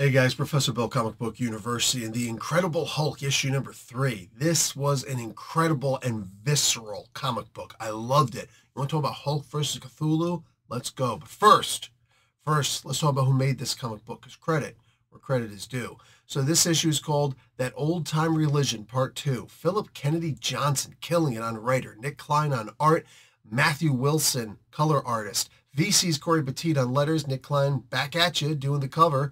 Hey guys, Professor Bill Comic Book University and the Incredible Hulk issue number three. This was an incredible and visceral comic book. I loved it. You want to talk about Hulk versus Cthulhu? Let's go. But first, first, let's talk about who made this comic book because credit where credit is due. So this issue is called That Old Time Religion Part 2. Phillip Kennedy Johnson killing it on writer, Nic Klein on art, Matthew Wilson, color artist, VC's Cory Petit on letters, Nic Klein back at you doing the cover.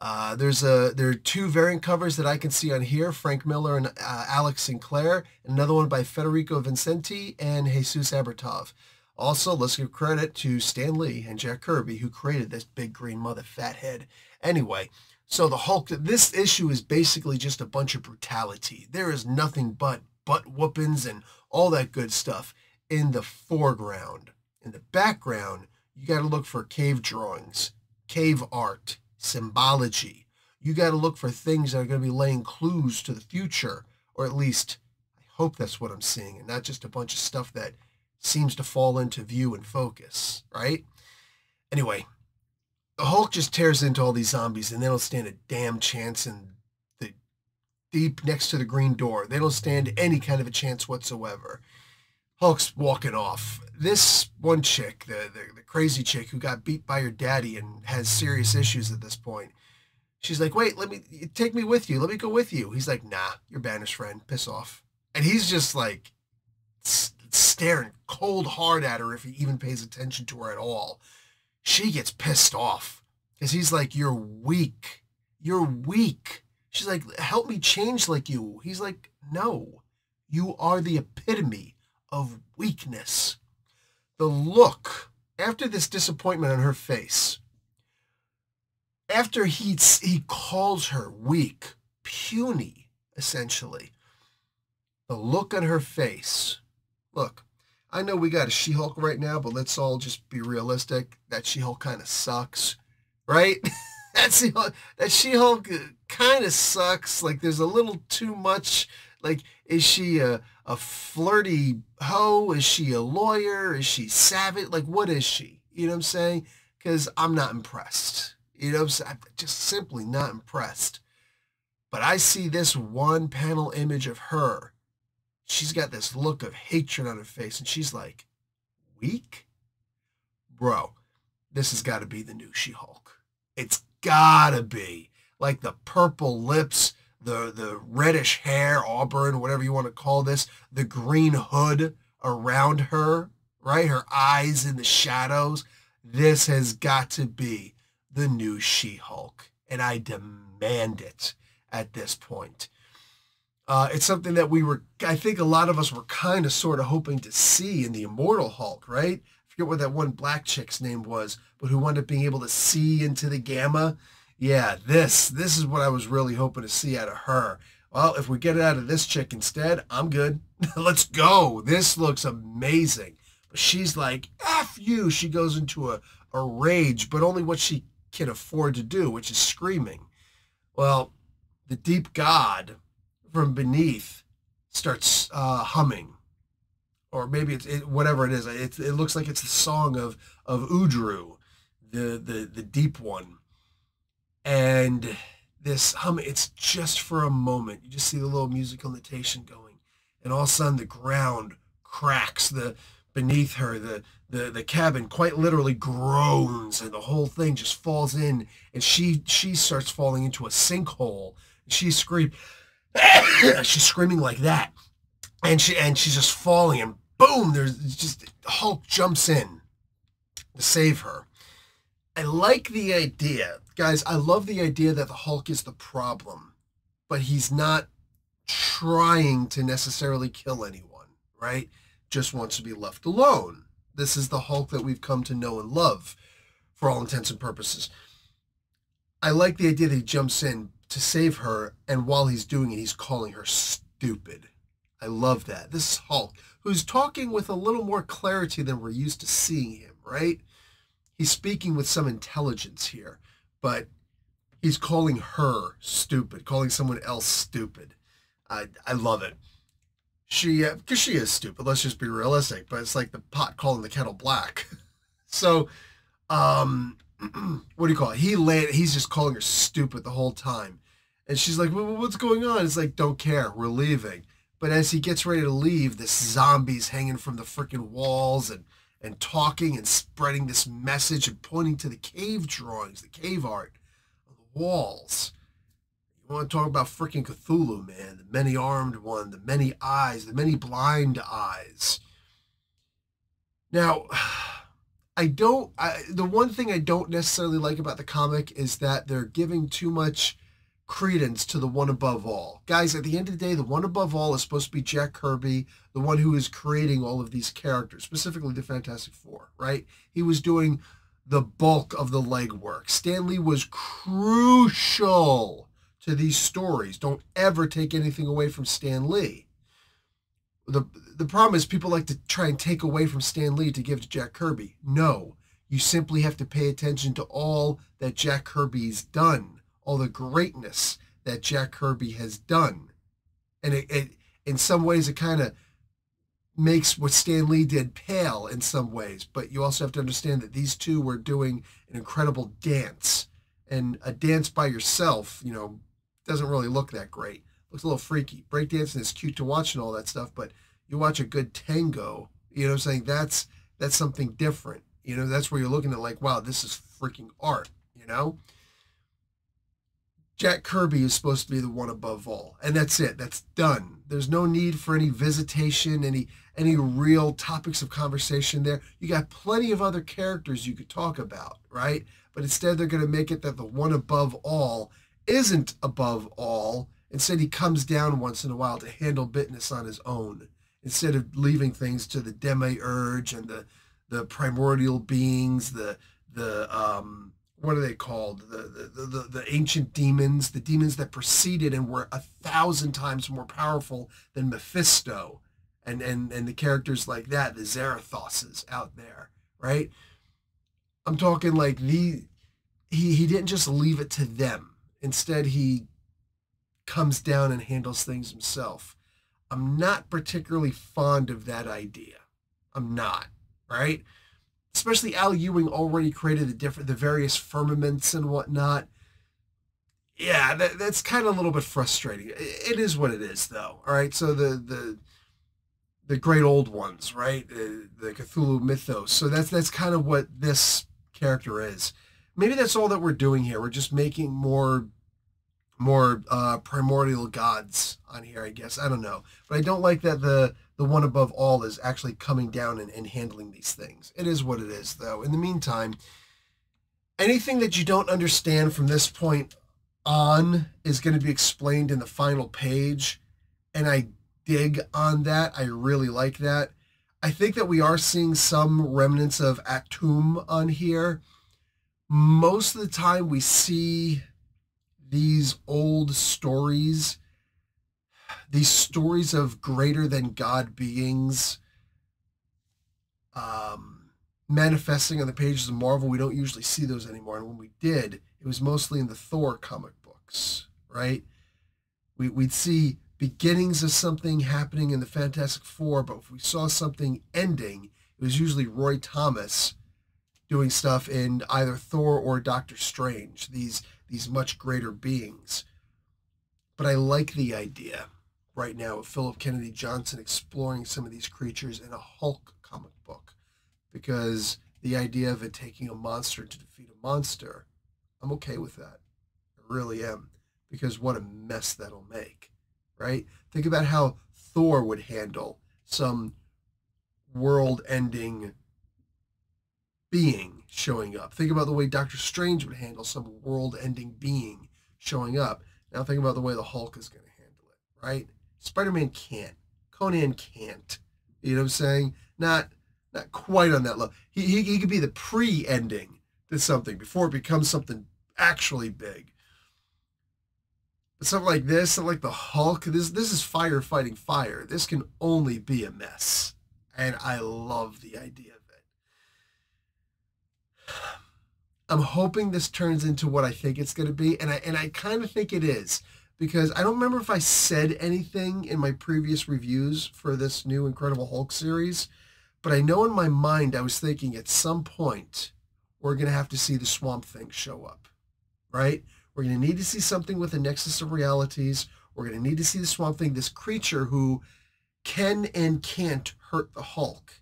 Uh, there's a there are two variant covers that I can see on here: Frank Miller and uh, Alex Sinclair. Another one by Federico Vicentini and Jesus Aburtov. Also, let's give credit to Stan Lee and Jack Kirby who created this big green mother fat head. Anyway, so the Hulk. This issue is basically just a bunch of brutality. There is nothing but butt whoopings and all that good stuff in the foreground. In the background, you got to look for cave drawings, cave art symbology. You got to look for things that are going to be laying clues to the future, or at least I hope that's what I'm seeing, and not just a bunch of stuff that seems to fall into view and focus, right? Anyway, the Hulk just tears into all these zombies, and they don't stand a damn chance in the deep next to the green door. They don't stand any kind of a chance whatsoever. Hulk's walking off. This one chick, the, the, the crazy chick who got beat by her daddy and has serious issues at this point, she's like, "Wait, let me take me with you. Let me go with you." He's like, "Nah, you're banished, friend. Piss off." And he's just like staring cold hard at her if he even pays attention to her at all. She gets pissed off because he's like, "You're weak. You're weak." She's like, "Help me change like you." He's like, "No, you are the epitome." Of weakness. The look after this disappointment on her face, after he, he calls her weak, puny, essentially, the look on her face. Look, I know we got a She Hulk right now, but let's all just be realistic. That She Hulk kind of sucks, right? that She Hulk kind of sucks. Like there's a little too much like, is she a, a flirty hoe? Is she a lawyer? Is she savage? Like, what is she? You know what I'm saying? Because I'm not impressed. You know I'm? I'm just simply not impressed. But I see this one panel image of her. She's got this look of hatred on her face, and she's like, weak? Bro, this has got to be the new She-Hulk. It's gotta be. Like the purple lips, the the reddish hair, auburn, whatever you want to call this, the green hood around her, right? Her eyes in the shadows. This has got to be the new She-Hulk, and I demand it at this point. Uh, it's something that we were, I think a lot of us were kind of sort of hoping to see in the Immortal Hulk, right? I forget what that one black chick's name was, but who wound up being able to see into the gamma yeah, this this is what I was really hoping to see out of her. Well, if we get it out of this chick instead, I'm good. Let's go. This looks amazing. But she's like, F you. She goes into a, a rage, but only what she can afford to do, which is screaming. Well, the deep god from beneath starts uh, humming. Or maybe it's it, whatever it is. It, it looks like it's the song of, of Udru, the, the, the deep one and this hum it's just for a moment. You just see the little musical notation going and all of a sudden the ground cracks the beneath her the the the cabin quite literally groans and the whole thing just falls in and she she starts falling into a sinkhole. She screams she's screaming like that and she and she's just falling and boom there's just hulk jumps in to save her i like the idea guys, I love the idea that the Hulk is the problem, but he's not trying to necessarily kill anyone, right? Just wants to be left alone. This is the Hulk that we've come to know and love for all intents and purposes. I like the idea that he jumps in to save her, and while he's doing it, he's calling her stupid. I love that. This is Hulk, who's talking with a little more clarity than we're used to seeing him, right? He's speaking with some intelligence here but he's calling her stupid, calling someone else stupid. I I love it. She because uh, she is stupid. Let's just be realistic. But it's like the pot calling the kettle black. so, um, what do you call it? He laid. He's just calling her stupid the whole time, and she's like, "What's going on?" It's like, "Don't care. We're leaving." But as he gets ready to leave, this zombie's hanging from the freaking walls and and talking and spreading this message and pointing to the cave drawings, the cave art on the walls. You want to talk about freaking Cthulhu, man? The many armed one, the many eyes, the many blind eyes. Now, I don't. I, the one thing I don't necessarily like about the comic is that they're giving too much credence to the one above all. Guys, at the end of the day, the one above all is supposed to be Jack Kirby, the one who is creating all of these characters, specifically the Fantastic Four, right? He was doing the bulk of the legwork. Stan Lee was crucial to these stories. Don't ever take anything away from Stan Lee. The, the problem is people like to try and take away from Stan Lee to give to Jack Kirby. No, you simply have to pay attention to all that Jack Kirby's done all the greatness that Jack Kirby has done. And it, it in some ways, it kind of makes what Stan Lee did pale in some ways. But you also have to understand that these two were doing an incredible dance. And a dance by yourself, you know, doesn't really look that great. Looks a little freaky. Breakdancing is cute to watch and all that stuff, but you watch a good tango, you know I'm saying? That's that's something different. You know, that's where you're looking at like, wow, this is freaking art, you know? Jack Kirby is supposed to be the one above all. And that's it. That's done. There's no need for any visitation, any any real topics of conversation there. You got plenty of other characters you could talk about, right? But instead they're going to make it that the one above all isn't above all. Instead he comes down once in a while to handle business on his own instead of leaving things to the demiurge and the the primordial beings, the the um what are they called? The, the, the, the, ancient demons, the demons that preceded and were a thousand times more powerful than Mephisto and, and, and the characters like that, the Zarathoses out there, right? I'm talking like the, he, he didn't just leave it to them. Instead, he comes down and handles things himself. I'm not particularly fond of that idea. I'm not, right? Especially Al Ewing already created the different the various firmaments and whatnot. Yeah, that, that's kind of a little bit frustrating. It is what it is, though. All right, so the the the great old ones, right? The, the Cthulhu mythos. So that's that's kind of what this character is. Maybe that's all that we're doing here. We're just making more more uh, primordial gods on here, I guess. I don't know, but I don't like that the the one above all is actually coming down and, and handling these things. It is what it is, though. In the meantime, anything that you don't understand from this point on is going to be explained in the final page. And I dig on that. I really like that. I think that we are seeing some remnants of Atum on here. Most of the time we see these old stories these stories of greater than God beings um, manifesting on the pages of Marvel. We don't usually see those anymore. And when we did, it was mostly in the Thor comic books, right? We, we'd see beginnings of something happening in the Fantastic Four, but if we saw something ending, it was usually Roy Thomas doing stuff in either Thor or Doctor Strange, these these much greater beings. But I like the idea right now of Phillip Kennedy Johnson exploring some of these creatures in a Hulk comic book because the idea of it taking a monster to defeat a monster, I'm okay with that. I really am because what a mess that'll make, right? Think about how Thor would handle some world ending being showing up. Think about the way Doctor Strange would handle some world ending being showing up. Now think about the way the Hulk is going to handle it, right? Spider-Man can't. Conan can't. You know what I'm saying? Not not quite on that level. He, he, he could be the pre-ending to something before it becomes something actually big. But something like this, something like the Hulk, this this is fire fighting fire. This can only be a mess. And I love the idea of it. I'm hoping this turns into what I think it's going to be, and I and I kind of think it is because I don't remember if I said anything in my previous reviews for this new Incredible Hulk series, but I know in my mind I was thinking at some point we're going to have to see the Swamp Thing show up, right? We're going to need to see something with a nexus of realities. We're going to need to see the Swamp Thing, this creature who can and can't hurt the Hulk,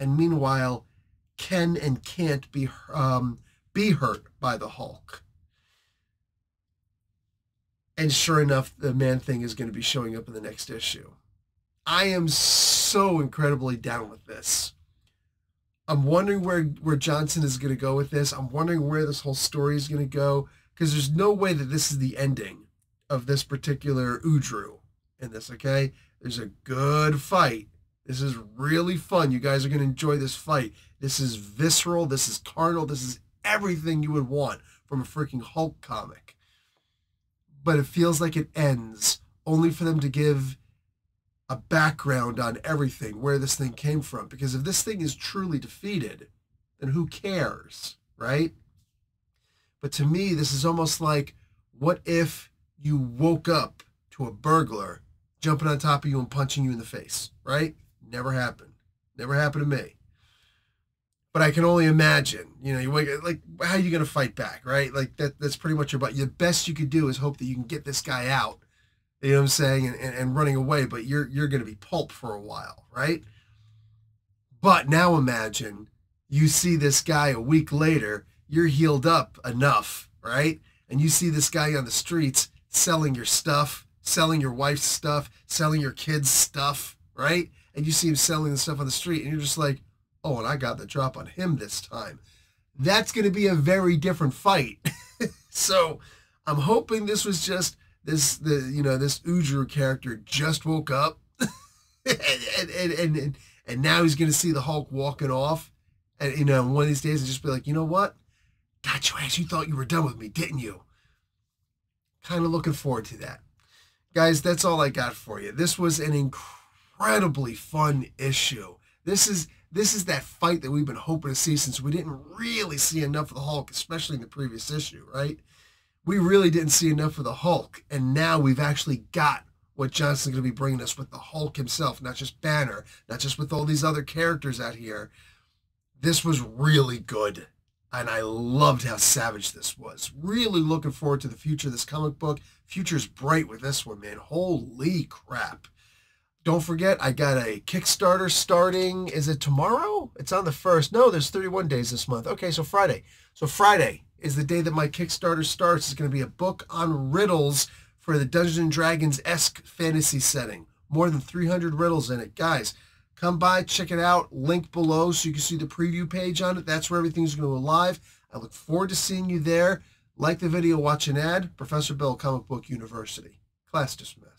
and meanwhile can and can't be um, be hurt by the Hulk. And sure enough, the Man Thing is going to be showing up in the next issue. I am so incredibly down with this. I'm wondering where where Johnson is going to go with this. I'm wondering where this whole story is going to go because there's no way that this is the ending of this particular Udru in this. Okay, there's a good fight. This is really fun. You guys are going to enjoy this fight. This is visceral. This is carnal. This is everything you would want from a freaking Hulk comic. But it feels like it ends only for them to give a background on everything, where this thing came from. Because if this thing is truly defeated, then who cares, right? But to me, this is almost like what if you woke up to a burglar jumping on top of you and punching you in the face, right? Never happened. Never happened to me. But I can only imagine, you know, you wake like how are you gonna fight back, right? Like that that's pretty much your but the best you could do is hope that you can get this guy out. You know what I'm saying? And, and, and running away, but you're you're gonna be pulp for a while, right? But now imagine you see this guy a week later, you're healed up enough, right? And you see this guy on the streets selling your stuff, selling your wife's stuff, selling your kids' stuff, right? And you see him selling the stuff on the street, and you're just like, oh, and I got the drop on him this time. That's going to be a very different fight. so I'm hoping this was just this, the you know, this Udru character just woke up, and, and, and, and, and now he's going to see the Hulk walking off, and you know, one of these days, and just be like, you know what? Got your ass. You thought you were done with me, didn't you? Kind of looking forward to that. Guys, that's all I got for you. This was an incredibly fun issue. This is this is that fight that we've been hoping to see since we didn't really see enough of the Hulk, especially in the previous issue, right? We really didn't see enough of the Hulk, and now we've actually got what Johnson's going to be bringing us with the Hulk himself, not just Banner, not just with all these other characters out here. This was really good, and I loved how savage this was. Really looking forward to the future of this comic book. Future's bright with this one, man. Holy crap. Don't forget, I got a Kickstarter starting. Is it tomorrow? It's on the first. No, there's 31 days this month. Okay, so Friday. So Friday is the day that my Kickstarter starts. It's going to be a book on riddles for the Dungeons and Dragons esque fantasy setting. More than 300 riddles in it, guys. Come by, check it out. Link below so you can see the preview page on it. That's where everything's going to go live. I look forward to seeing you there. Like the video, watch an ad. Professor Bill, Comic Book University. Class dismissed.